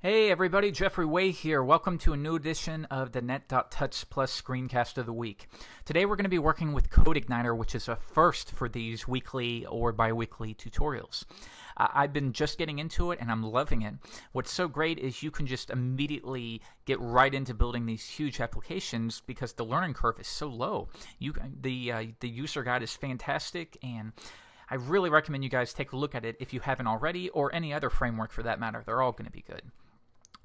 Hey everybody, Jeffrey Way here. Welcome to a new edition of the Nettuts Plus Screencast of the Week. Today we're going to be working with CodeIgniter, which is a first for these weekly or bi-weekly tutorials. Uh, I've been just getting into it and I'm loving it. What's so great is you can just immediately get right into building these huge applications because the learning curve is so low. You, the, uh, the user guide is fantastic and I really recommend you guys take a look at it if you haven't already, or any other framework for that matter. They're all going to be good.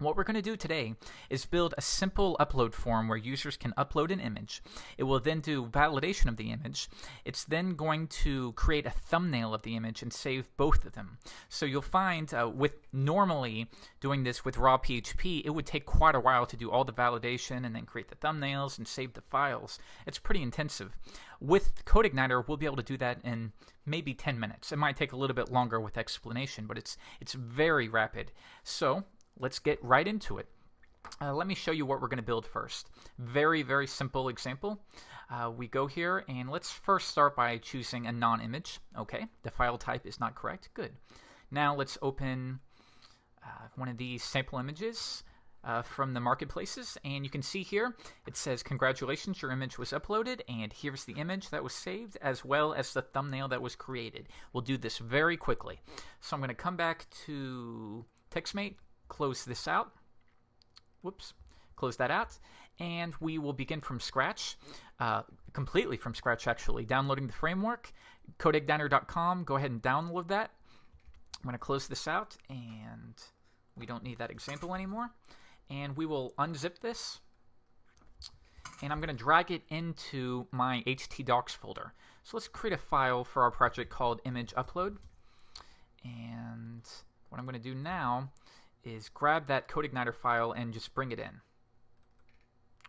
What we're going to do today is build a simple upload form where users can upload an image. It will then do validation of the image. It's then going to create a thumbnail of the image and save both of them. So you'll find uh, with normally doing this with raw PHP, it would take quite a while to do all the validation and then create the thumbnails and save the files. It's pretty intensive. With CodeIgniter, we'll be able to do that in maybe 10 minutes. It might take a little bit longer with explanation, but it's it's very rapid. So let's get right into it. Uh, let me show you what we're going to build first. Very, very simple example. Uh, we go here and let's first start by choosing a non-image. Okay, the file type is not correct. Good. Now let's open uh, one of these sample images uh, from the marketplaces and you can see here it says congratulations your image was uploaded and here's the image that was saved as well as the thumbnail that was created. We'll do this very quickly. So I'm going to come back to TextMate, close this out. Whoops. Close that out. And we will begin from scratch, uh, completely from scratch actually, downloading the framework. CodeIgniter.com, go ahead and download that. I'm going to close this out and we don't need that example anymore. And we will unzip this and I'm going to drag it into my htdocs folder. So let's create a file for our project called image upload. And what I'm going to do now is grab that CodeIgniter file and just bring it in.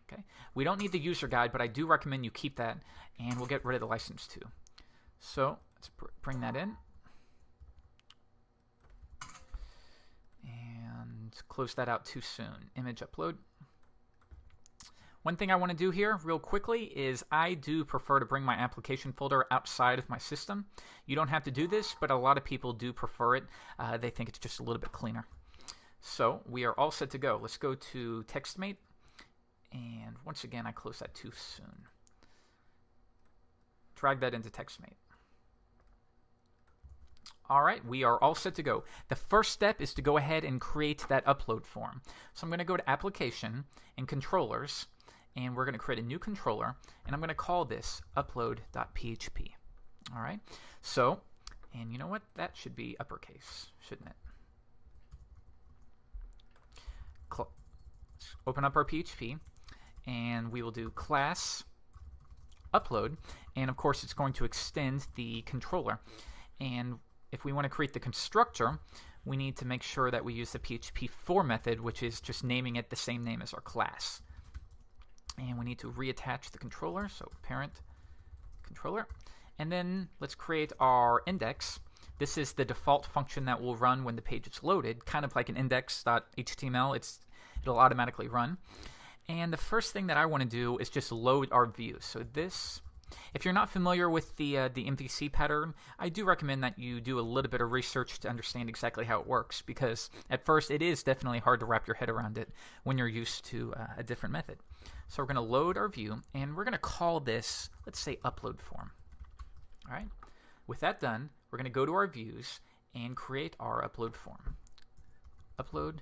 Okay, we don't need the user guide, but I do recommend you keep that, and we'll get rid of the license too. So let's bring that in. And close that out too soon. Image upload. One thing I want to do here real quickly is I do prefer to bring my application folder outside of my system. You don't have to do this, but a lot of people do prefer it. Uh, they think it's just a little bit cleaner. So we are all set to go. Let's go to TextMate. And once again, I close that too soon. Drag that into TextMate. All right, we are all set to go. The first step is to go ahead and create that upload form. So I'm going to go to Application and Controllers, and we're going to create a new controller, and I'm going to call this upload.php. All right, so, and you know what? That should be uppercase, shouldn't it? Open up our PHP and we will do class upload and of course it's going to extend the controller. And if we want to create the constructor we need to make sure that we use the PHP4 method which is just naming it the same name as our class. And we need to reattach the controller so parent controller. And then let's create our index. This is the default function that will run when the page is loaded kind of like an index.html it's it'll automatically run. And the first thing that I want to do is just load our view. So this, if you're not familiar with the, uh, the MVC pattern, I do recommend that you do a little bit of research to understand exactly how it works because at first it is definitely hard to wrap your head around it when you're used to uh, a different method. So we're going to load our view and we're going to call this, let's say upload form. All right. With that done, we're going to go to our views and create our upload form. Upload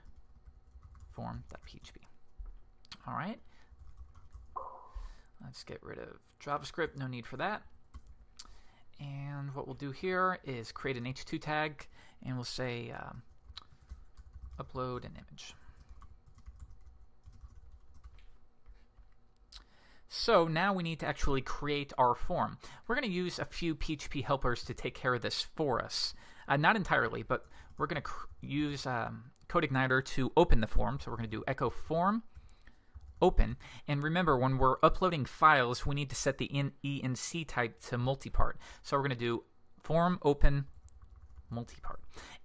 form.php. All right. Let's get rid of JavaScript. No need for that. And what we'll do here is create an h2 tag, and we'll say um, upload an image. So now we need to actually create our form. We're going to use a few PHP helpers to take care of this for us. Uh, not entirely, but we're going to use um, CodeIgniter to open the form. So we're going to do echo form open. And remember, when we're uploading files, we need to set the enctype to multipart. So we're going to do form open multipart.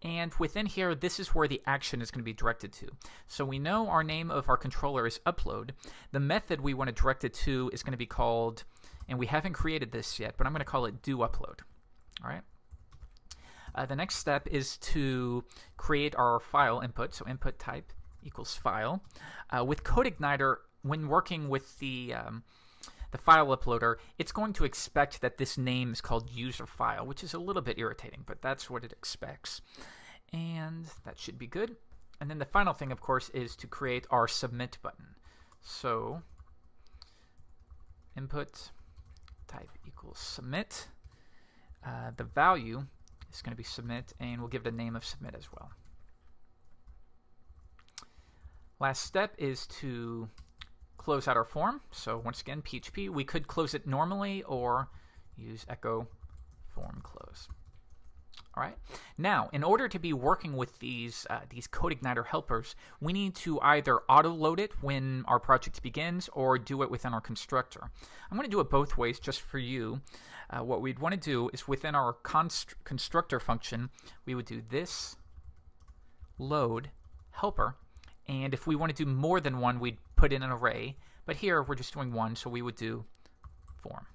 And within here, this is where the action is going to be directed to. So we know our name of our controller is upload. The method we want to direct it to is going to be called, and we haven't created this yet, but I'm going to call it do upload. All right. Uh, the next step is to create our file input. So input type equals file. Uh, with CodeIgniter, when working with the um, the file uploader, it's going to expect that this name is called user file, which is a little bit irritating, but that's what it expects. And that should be good. And then the final thing, of course, is to create our submit button. So input type equals submit. Uh, the value is going to be submit, and we'll give it a name of submit as well. Last step is to close out our form. So once again, PHP, we could close it normally or use echo form close. All right. Now, in order to be working with these uh, these CodeIgniter helpers, we need to either auto load it when our project begins or do it within our constructor. I'm going to do it both ways just for you. Uh, what we'd want to do is within our const constructor function, we would do this load helper, and if we want to do more than one, we'd put in an array. But here we're just doing one, so we would do form.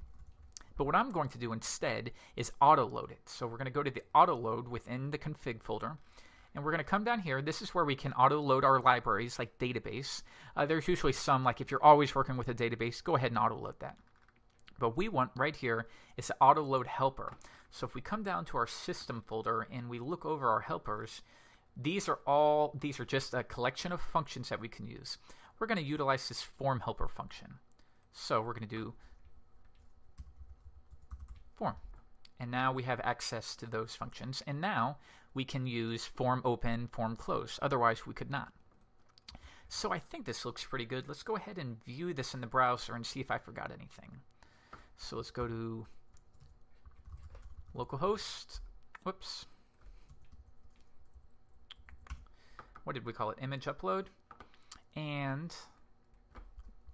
But what I'm going to do instead is auto load it. So we're going to go to the auto load within the config folder. And we're going to come down here. This is where we can auto load our libraries like database. Uh, there's usually some, like if you're always working with a database, go ahead and auto load that. But we want right here is the auto load helper. So if we come down to our system folder and we look over our helpers, these are all, these are just a collection of functions that we can use. We're going to utilize this form helper function. So we're going to do form. And now we have access to those functions. And now we can use form open, form close. Otherwise, we could not. So I think this looks pretty good. Let's go ahead and view this in the browser and see if I forgot anything. So let's go to localhost. Whoops. What did we call it? Image upload. And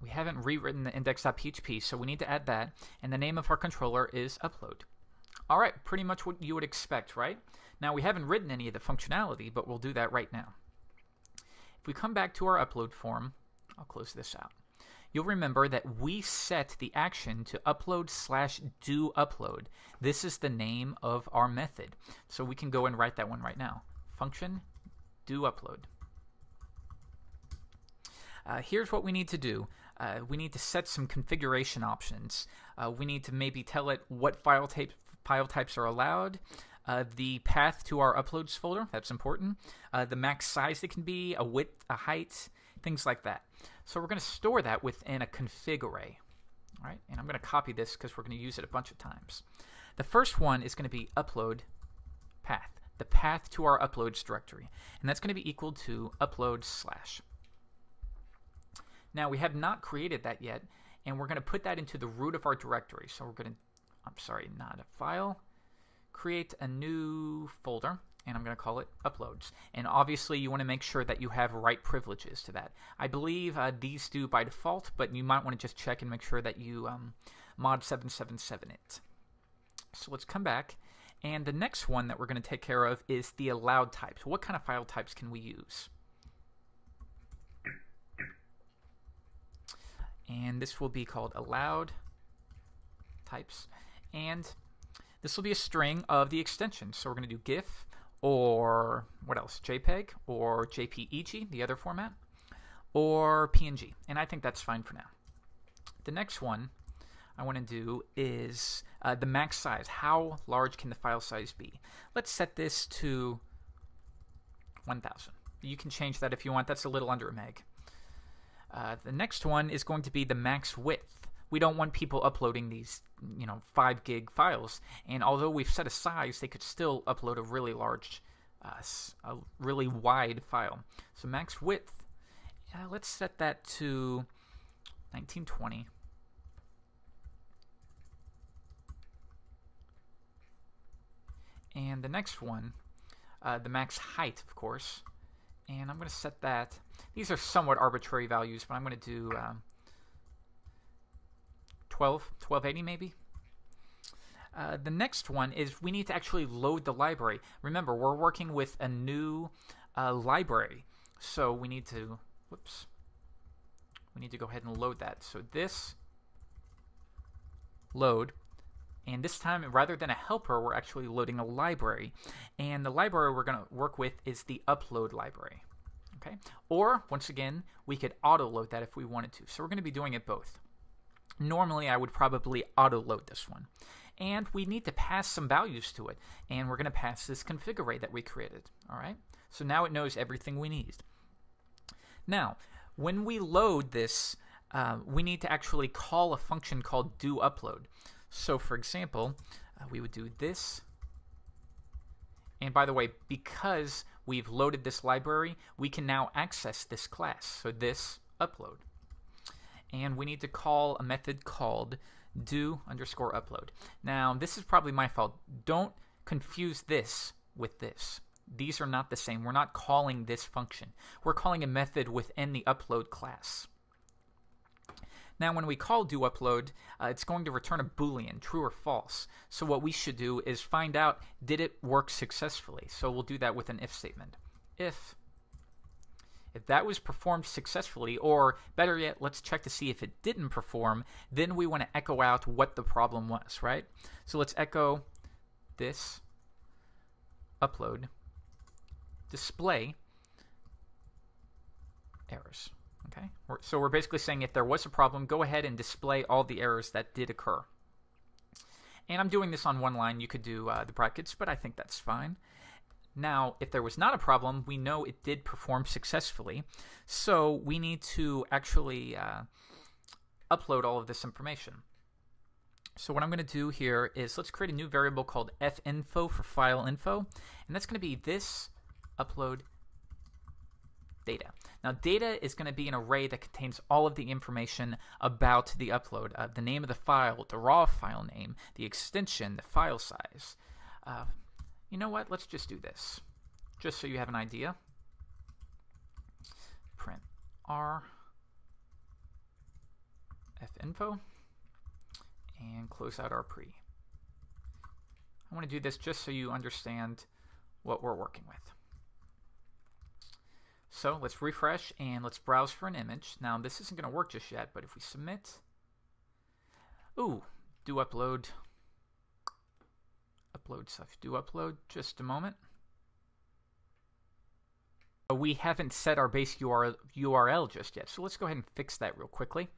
we haven't rewritten the index.php, so we need to add that. And the name of our controller is upload. All right, pretty much what you would expect, right? Now, we haven't written any of the functionality, but we'll do that right now. If we come back to our upload form, I'll close this out. You'll remember that we set the action to upload slash do upload. This is the name of our method. So we can go and write that one right now. Function do upload. Uh, here's what we need to do. Uh, we need to set some configuration options. Uh, we need to maybe tell it what file, type, file types are allowed, uh, the path to our uploads folder, that's important, uh, the max size it can be, a width, a height, things like that. So we're going to store that within a config array. All right, and I'm going to copy this because we're going to use it a bunch of times. The first one is going to be upload path, the path to our uploads directory, and that's going to be equal to upload slash. Now we have not created that yet, and we're going to put that into the root of our directory. So we're going to, I'm sorry, not a file, create a new folder, and I'm going to call it uploads. And obviously you want to make sure that you have right privileges to that. I believe uh, these do by default, but you might want to just check and make sure that you um, mod 777 it. So let's come back. And the next one that we're going to take care of is the allowed types. What kind of file types can we use? And this will be called allowed types. And this will be a string of the extension so we're going to do gif or what else? Jpeg or jpeg the other format or png and i think that's fine for now. The next one i want to do is uh, the max size. How large can the file size be? Let's set this to 1000 you can change that if you want. That's a little under a meg uh, the next one is going to be the max width. We don't want people uploading these, you know, 5 gig files. And although we've set a size, they could still upload a really large, uh, a really wide file. So max width, yeah, let's set that to 1920. And the next one, uh, the max height, of course, and I'm going to set that. These are somewhat arbitrary values, but I'm going to do um, 12, 1280 maybe. Uh, the next one is we need to actually load the library. Remember, we're working with a new uh, library, so we need to, whoops, we need to go ahead and load that. So this load and this time, rather than a helper, we're actually loading a library. And the library we're going to work with is the upload library. Okay, or once again, we could auto load that if we wanted to. So we're going to be doing it both. Normally, I would probably auto load this one. And we need to pass some values to it. And we're going to pass this config array that we created. All right, so now it knows everything we need. Now, when we load this, uh, we need to actually call a function called do upload. So, for example, uh, we would do this. And by the way, because we've loaded this library, we can now access this class. So this upload. And we need to call a method called do underscore upload. Now, this is probably my fault. Don't confuse this with this. These are not the same. We're not calling this function. We're calling a method within the upload class. Now, when we call do upload, uh, it's going to return a boolean, true or false. So what we should do is find out, did it work successfully? So we'll do that with an if statement. If if that was performed successfully, or better yet, let's check to see if it didn't perform, then we want to echo out what the problem was, right? So let's echo this upload display errors. Okay, so we're basically saying if there was a problem, go ahead and display all the errors that did occur. And I'm doing this on one line. You could do uh, the brackets, but I think that's fine. Now, if there was not a problem, we know it did perform successfully. So we need to actually uh, upload all of this information. So what I'm going to do here is let's create a new variable called finfo for file info. And that's going to be this upload data. Now, data is going to be an array that contains all of the information about the upload uh, the name of the file, the raw file name, the extension, the file size. Uh, you know what? Let's just do this, just so you have an idea. Print r finfo and close out our pre. I want to do this just so you understand what we're working with. So let's refresh and let's browse for an image. Now this isn't going to work just yet, but if we submit, ooh, do upload, upload stuff, do upload, just a moment. We haven't set our base URL just yet, so let's go ahead and fix that real quickly.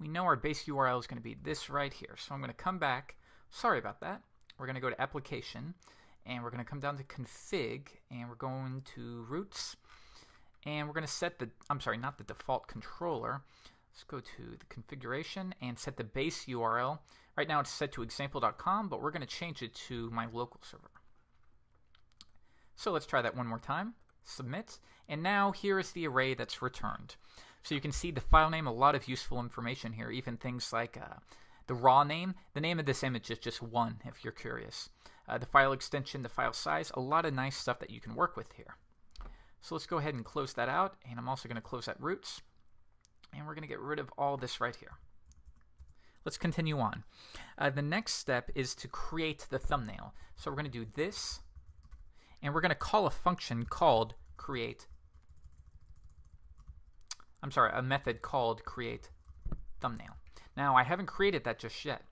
We know our base URL is going to be this right here, so I'm going to come back. Sorry about that. We're going to go to Application, and we're going to come down to config and we're going to routes. And we're going to set the I'm sorry not the default controller. Let's go to the configuration and set the base URL right now it's set to example.com but we're going to change it to my local server. So let's try that one more time. Submit. And now here is the array that's returned. So you can see the file name a lot of useful information here even things like uh, the raw name. The name of this image is just one if you're curious uh, the file extension, the file size, a lot of nice stuff that you can work with here. So let's go ahead and close that out, and I'm also going to close that routes, and we're going to get rid of all this right here. Let's continue on. Uh, the next step is to create the thumbnail. So we're going to do this, and we're going to call a function called create. I'm sorry, a method called create thumbnail. Now, I haven't created that just yet.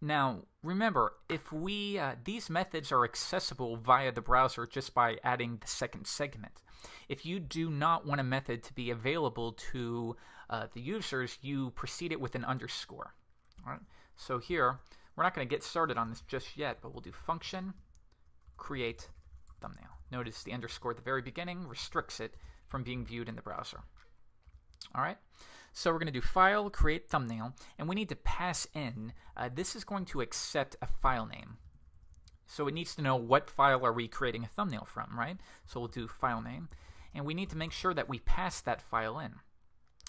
Now, remember, if we uh, these methods are accessible via the browser just by adding the second segment. If you do not want a method to be available to uh, the users, you precede it with an underscore. All right. So here, we're not going to get started on this just yet, but we'll do function create thumbnail. Notice the underscore at the very beginning restricts it from being viewed in the browser. All right. So we're going to do file, create thumbnail, and we need to pass in, uh, this is going to accept a file name. So it needs to know what file are we creating a thumbnail from, right? So we'll do file name, and we need to make sure that we pass that file in.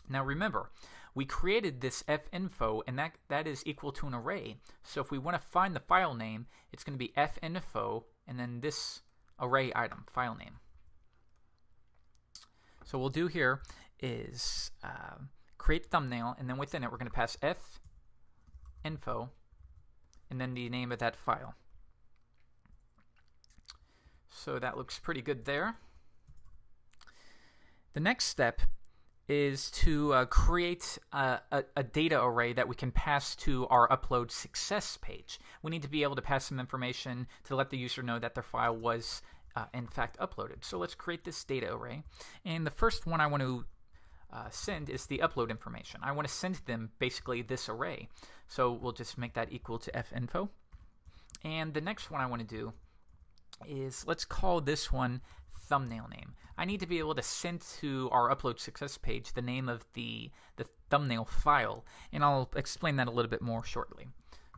Now remember, we created this finfo, and that, that is equal to an array. So if we want to find the file name, it's going to be finfo, and then this array item, file name. So we'll do here is uh, create thumbnail, and then within it we're going to pass f info and then the name of that file. So that looks pretty good there. The next step is to uh, create a, a, a, data array that we can pass to our upload success page. We need to be able to pass some information to let the user know that their file was uh, in fact uploaded. So let's create this data array. And the first one I want to uh, send is the upload information. I want to send them basically this array. So we'll just make that equal to finfo. And the next one I want to do is let's call this one thumbnail name. I need to be able to send to our upload success page the name of the, the thumbnail file, and I'll explain that a little bit more shortly.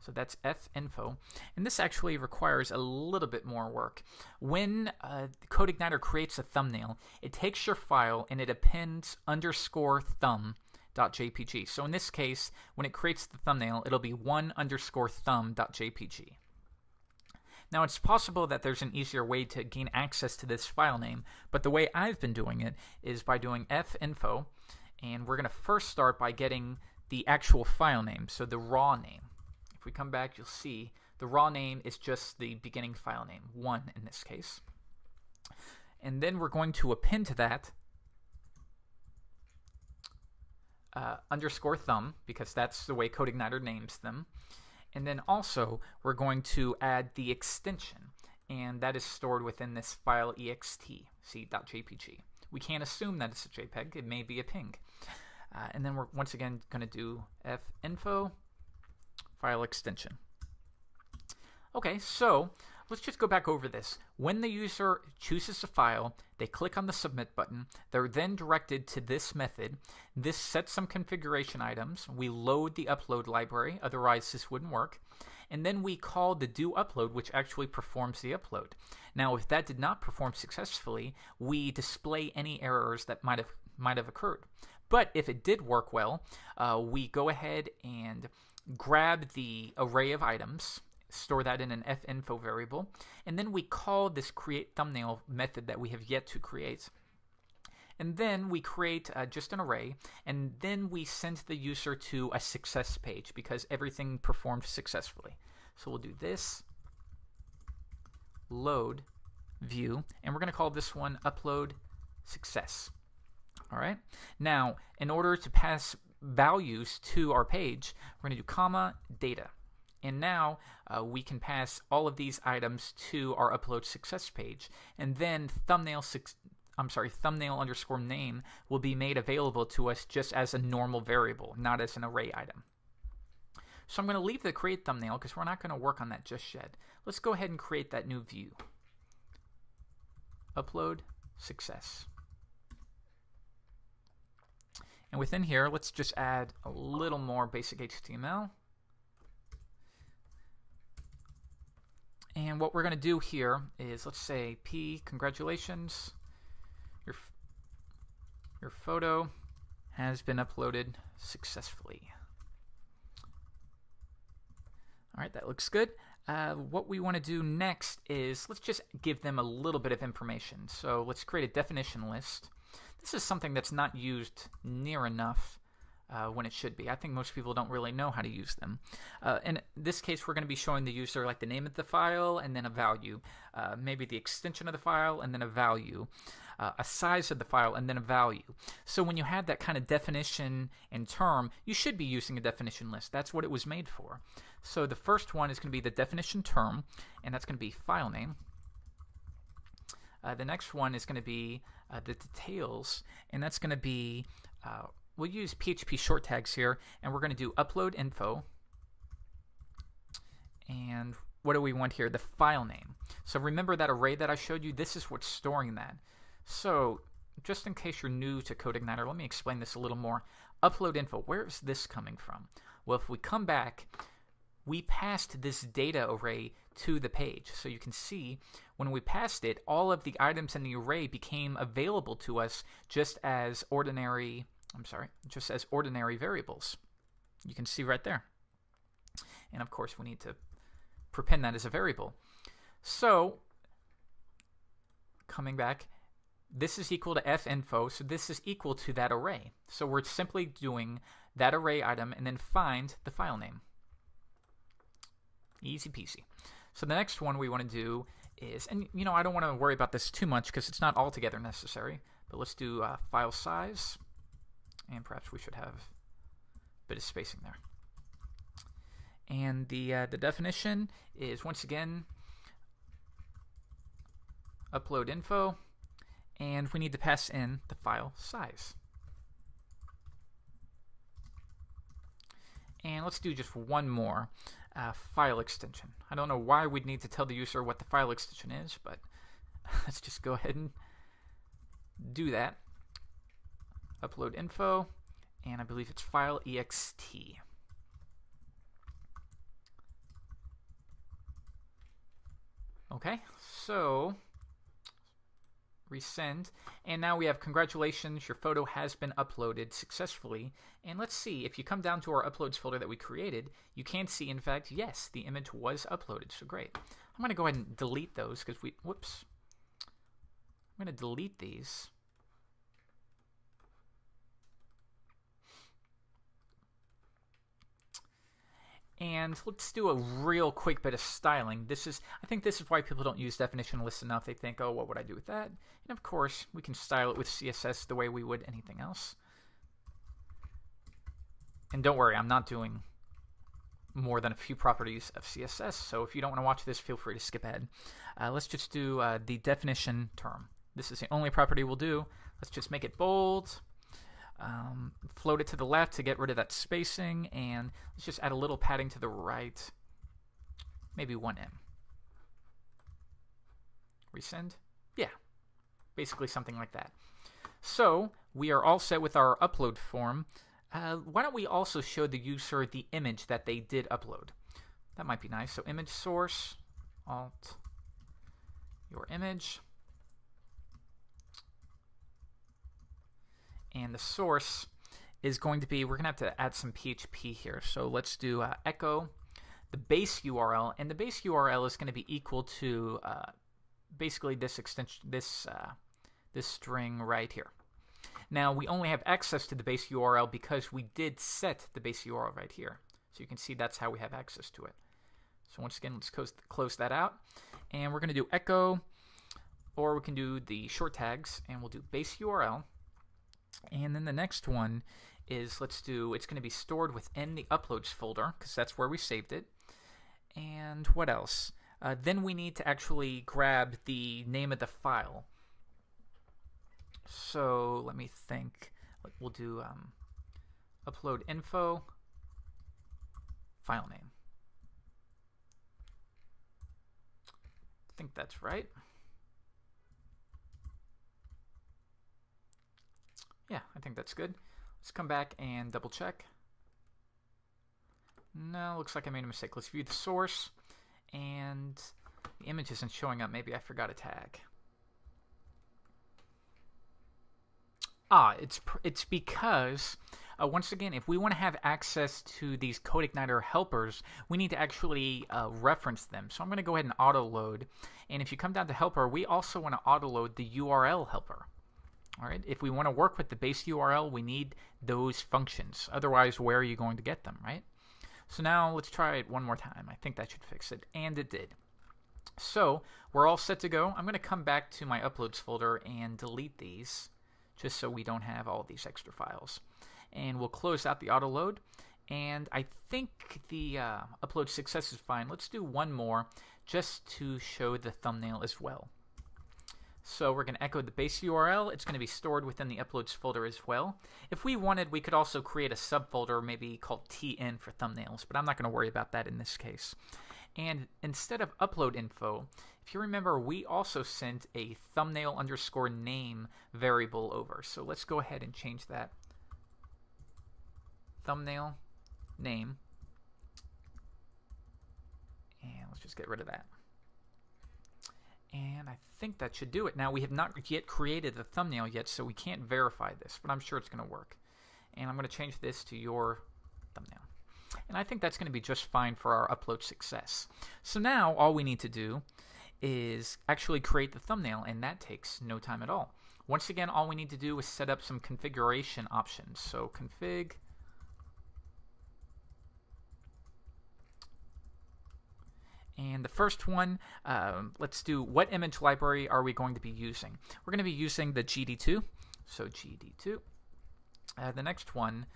So that's finfo. And this actually requires a little bit more work. When uh, CodeIgniter creates a thumbnail, it takes your file and it appends underscore thumb.jpg. So in this case, when it creates the thumbnail, it'll be one underscore thumb.jpg. Now, it's possible that there's an easier way to gain access to this file name, but the way I've been doing it is by doing finfo, and we're going to first start by getting the actual file name, so the raw name. If we come back, you'll see the raw name is just the beginning file name, 1 in this case. And then we're going to append to that uh, underscore thumb, because that's the way CodeIgniter names them. And then also, we're going to add the extension, and that is stored within this file ext, see.jpg. We can't assume that it's a JPEG, it may be a ping. Uh, and then we're once again going to do finfo file extension. Okay, so let's just go back over this. When the user chooses a file, they click on the submit button. They're then directed to this method. This sets some configuration items. We load the upload library, otherwise this wouldn't work. And then we call the do upload, which actually performs the upload. Now, if that did not perform successfully, we display any errors that might have might have occurred. But if it did work well, uh, we go ahead and grab the array of items store that in an finfo variable, and then we call this create thumbnail method that we have yet to create. And then we create uh, just an array, and then we send the user to a success page because everything performed successfully. So we'll do this, load, view, and we're going to call this one upload success. All right. Now, in order to pass values to our page, we're going to do comma data. And now uh, we can pass all of these items to our upload success page. And then thumbnail I'm sorry, thumbnail underscore name will be made available to us just as a normal variable, not as an array item. So I'm going to leave the create thumbnail because we're not going to work on that just yet. Let's go ahead and create that new view. Upload success. And within here, let's just add a little more basic HTML. And what we're going to do here is, let's say, P, congratulations, your, your photo has been uploaded successfully. All right, that looks good. Uh, what we want to do next is let's just give them a little bit of information. So let's create a definition list. This is something that's not used near enough uh, when it should be. I think most people don't really know how to use them. Uh, in this case, we're going to be showing the user like the name of the file and then a value, uh, maybe the extension of the file and then a value, uh, a size of the file and then a value. So when you have that kind of definition and term, you should be using a definition list. That's what it was made for. So the first one is going to be the definition term, and that's going to be file name. Uh, the next one is going to be uh, the details, and that's going to be we'll use PHP short tags here, and we're going to do upload info. And what do we want here? The file name. So remember that array that I showed you? This is what's storing that. So just in case you're new to CodeIgniter, let me explain this a little more. Upload info, where is this coming from? Well, if we come back, we passed this data array to the page. So you can see when we passed it, all of the items in the array became available to us just as ordinary I'm sorry, just as ordinary variables. You can see right there. And of course, we need to prepend that as a variable. So, coming back, this is equal to finfo, so this is equal to that array. So we're simply doing that array item and then find the file name. Easy peasy. So the next one we want to do is, and you know, I don't want to worry about this too much because it's not altogether necessary, but let's do uh, file size and perhaps we should have a bit of spacing there. And the uh, the definition is once again upload info, and we need to pass in the file size. And let's do just one more uh, file extension. I don't know why we'd need to tell the user what the file extension is, but let's just go ahead and do that. Upload info, and I believe it's file ext. Okay, so resend. And now we have congratulations, your photo has been uploaded successfully. And let's see, if you come down to our uploads folder that we created, you can see, in fact, yes, the image was uploaded. So great. I'm going to go ahead and delete those because we, whoops. I'm going to delete these. And let's do a real quick bit of styling. This is, I think this is why people don't use definition lists enough. They think, oh, what would I do with that? And of course, we can style it with CSS the way we would anything else. And don't worry, I'm not doing more than a few properties of CSS. So if you don't want to watch this, feel free to skip ahead. Uh, let's just do uh, the definition term. This is the only property we'll do. Let's just make it bold. Um, float it to the left to get rid of that spacing, and let's just add a little padding to the right, maybe 1M. Resend? Yeah, basically something like that. So we are all set with our upload form. Uh, why don't we also show the user the image that they did upload? That might be nice. So image source, alt, your image. And the source is going to be, we're going to have to add some PHP here. So let's do uh, echo the base URL, and the base URL is going to be equal to uh, basically this extension, this uh, this string right here. Now we only have access to the base URL because we did set the base URL right here. So you can see that's how we have access to it. So once again, let's close, close that out. And we're going to do echo, or we can do the short tags, and we'll do base URL. And then the next one is let's do it's going to be stored within the uploads folder because that's where we saved it. And what else? Uh, then we need to actually grab the name of the file. So let me think. We'll do um, upload info, file name. I think that's right. Yeah, I think that's good. Let's come back and double check. No, looks like I made a mistake. Let's view the source. And the image isn't showing up. Maybe I forgot a tag. Ah, it's it's because uh, once again, if we want to have access to these CodeIgniter helpers, we need to actually uh, reference them. So I'm going to go ahead and auto load. And if you come down to helper, we also want to auto load the URL helper. All right, if we want to work with the base URL, we need those functions. Otherwise, where are you going to get them, right? So now let's try it one more time. I think that should fix it, and it did. So we're all set to go. I'm going to come back to my uploads folder and delete these just so we don't have all these extra files. And we'll close out the auto load. And I think the uh, upload success is fine. Let's do one more just to show the thumbnail as well. So we're going to echo the base URL. It's going to be stored within the uploads folder as well. If we wanted, we could also create a subfolder, maybe called TN for thumbnails, but I'm not going to worry about that in this case. And instead of upload info, if you remember, we also sent a thumbnail underscore name variable over. So let's go ahead and change that. Thumbnail name. And let's just get rid of that. And I think that should do it. Now, we have not yet created the thumbnail yet, so we can't verify this, but I'm sure it's going to work. And I'm going to change this to your thumbnail. And I think that's going to be just fine for our upload success. So now all we need to do is actually create the thumbnail, and that takes no time at all. Once again, all we need to do is set up some configuration options. So config And the first one, um, let's do what image library are we going to be using? We're going to be using the GD2. So GD2. Uh, the next one,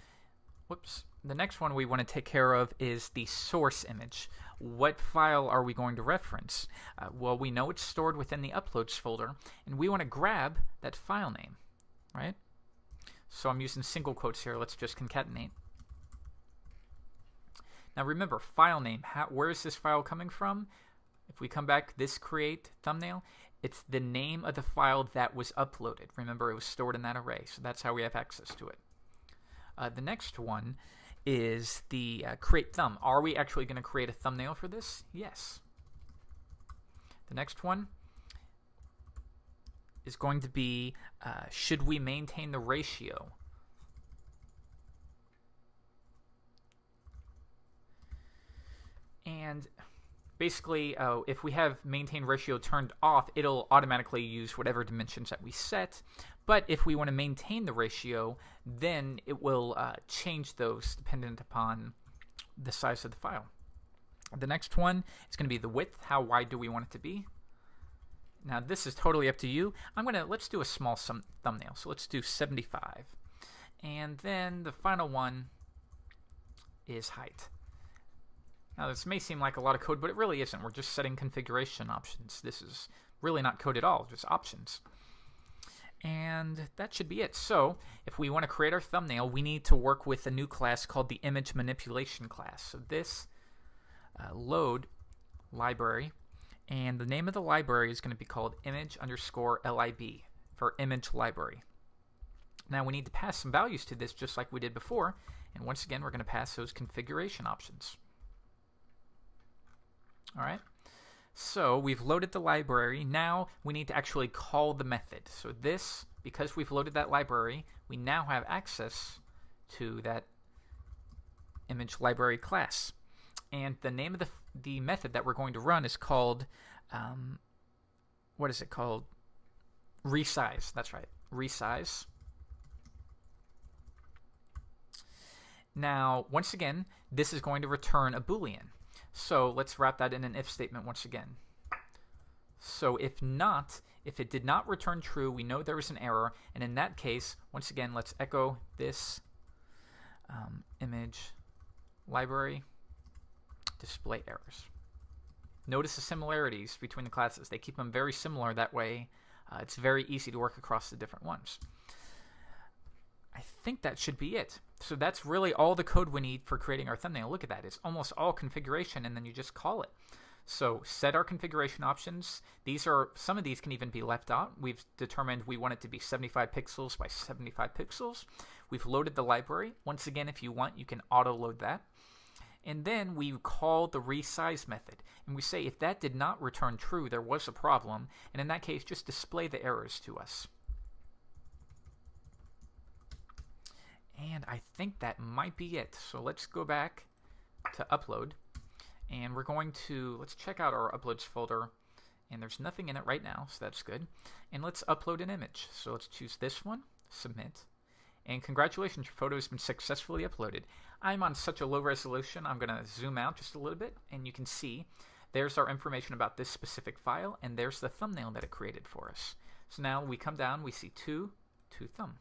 whoops, the next one we want to take care of is the source image. What file are we going to reference? Uh, well, we know it's stored within the uploads folder, and we want to grab that file name, right? So I'm using single quotes here. Let's just concatenate. Now remember, file name, how, where is this file coming from? If we come back, this create thumbnail, it's the name of the file that was uploaded. Remember, it was stored in that array, so that's how we have access to it. Uh, the next one is the uh, create thumb. Are we actually going to create a thumbnail for this? Yes. The next one is going to be uh, should we maintain the ratio? And basically, uh, if we have maintain ratio turned off, it'll automatically use whatever dimensions that we set. But if we want to maintain the ratio, then it will uh, change those dependent upon the size of the file. The next one is going to be the width. How wide do we want it to be? Now this is totally up to you. I'm going to, let's do a small thumbnail. So let's do 75. And then the final one is height. Now this may seem like a lot of code, but it really isn't. We're just setting configuration options. This is really not code at all, just options. And that should be it. So if we want to create our thumbnail, we need to work with a new class called the image manipulation class. So this uh, load library, and the name of the library is going to be called image underscore lib for image library. Now we need to pass some values to this just like we did before. And once again, we're going to pass those configuration options. All right. So we've loaded the library. Now we need to actually call the method. So this, because we've loaded that library, we now have access to that image library class. And the name of the, the method that we're going to run is called, um, what is it called? Resize. That's right. Resize. Now, once again, this is going to return a Boolean. So let's wrap that in an if statement once again. So if not, if it did not return true, we know there was an error. And in that case, once again, let's echo this um, image library display errors. Notice the similarities between the classes. They keep them very similar. That way, uh, it's very easy to work across the different ones. I think that should be it. So that's really all the code we need for creating our thumbnail. Look at that. It's almost all configuration, and then you just call it. So set our configuration options. These are some of these can even be left out. We've determined we want it to be 75 pixels by 75 pixels. We've loaded the library. Once again, if you want, you can auto load that. And then we call the resize method. And we say if that did not return true, there was a problem. And in that case, just display the errors to us. And I think that might be it. So let's go back to upload. And we're going to, let's check out our uploads folder. And there's nothing in it right now, so that's good. And let's upload an image. So let's choose this one, submit. And congratulations, your photo has been successfully uploaded. I'm on such a low resolution, I'm going to zoom out just a little bit, and you can see there's our information about this specific file, and there's the thumbnail that it created for us. So now we come down, we see two, two thumb.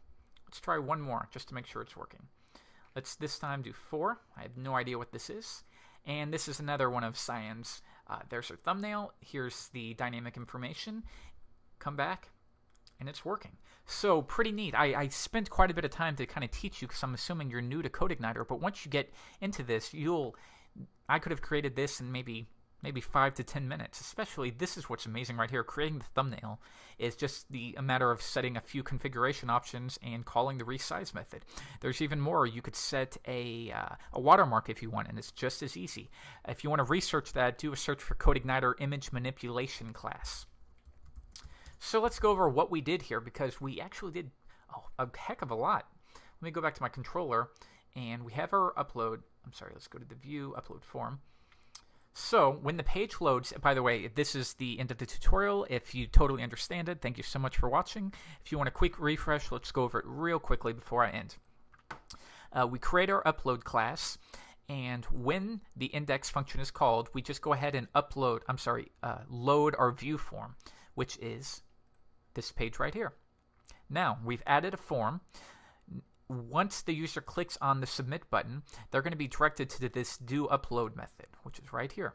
Let's try one more just to make sure it's working. Let's this time do four. I have no idea what this is. And this is another one of Cyan's. Uh, there's our thumbnail. Here's the dynamic information. Come back, and it's working. So pretty neat. I, I spent quite a bit of time to kind of teach you because I'm assuming you're new to CodeIgniter. But once you get into this, you'll. I could have created this in maybe maybe five to ten minutes. Especially, this is what's amazing right here. Creating the thumbnail is just the a matter of setting a few configuration options and calling the resize method. There's even more. You could set a uh, a watermark if you want, and it's just as easy. If you want to research that, do a search for CodeIgniter image manipulation class. So let's go over what we did here because we actually did oh, a heck of a lot. Let me go back to my controller, and we have our upload. I'm sorry. Let's go to the view upload form. So when the page loads, by the way, this is the end of the tutorial. If you totally understand it, thank you so much for watching. If you want a quick refresh, let's go over it real quickly before I end. Uh, we create our upload class, and when the index function is called, we just go ahead and upload, I'm sorry, uh, load our view form, which is this page right here. Now, we've added a form. Once the user clicks on the submit button, they're going to be directed to this do upload method, which is right here.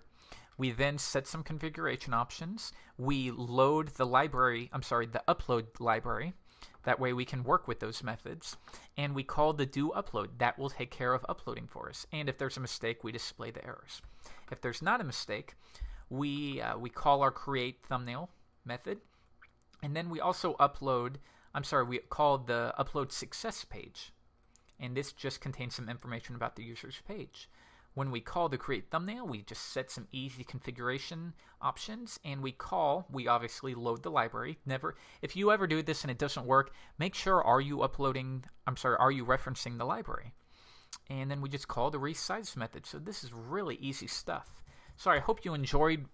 We then set some configuration options. We load the library, I'm sorry, the upload library. That way we can work with those methods. And we call the do upload. That will take care of uploading for us. And if there's a mistake, we display the errors. If there's not a mistake, we, uh, we call our create thumbnail method. And then we also upload, I'm sorry, we call the upload success page. And this just contains some information about the user's page. When we call the create thumbnail, we just set some easy configuration options and we call, we obviously load the library. Never, if you ever do this and it doesn't work, make sure are you uploading, I'm sorry, are you referencing the library? And then we just call the resize method. So this is really easy stuff. Sorry, I hope you enjoyed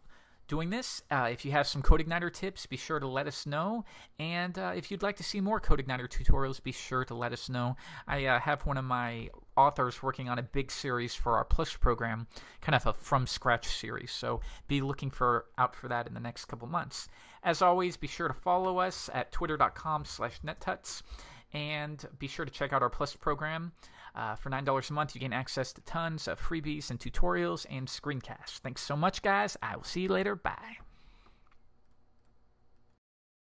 doing this. Uh, if you have some CodeIgniter tips, be sure to let us know. And uh, if you'd like to see more CodeIgniter tutorials, be sure to let us know. I uh, have one of my authors working on a big series for our Plus program, kind of a from scratch series. So be looking for out for that in the next couple months. As always, be sure to follow us at twitter.com slash nettuts. And be sure to check out our Plus program. Uh, for $9 a month, you gain access to tons of freebies and tutorials and screencasts. Thanks so much, guys. I will see you later. Bye.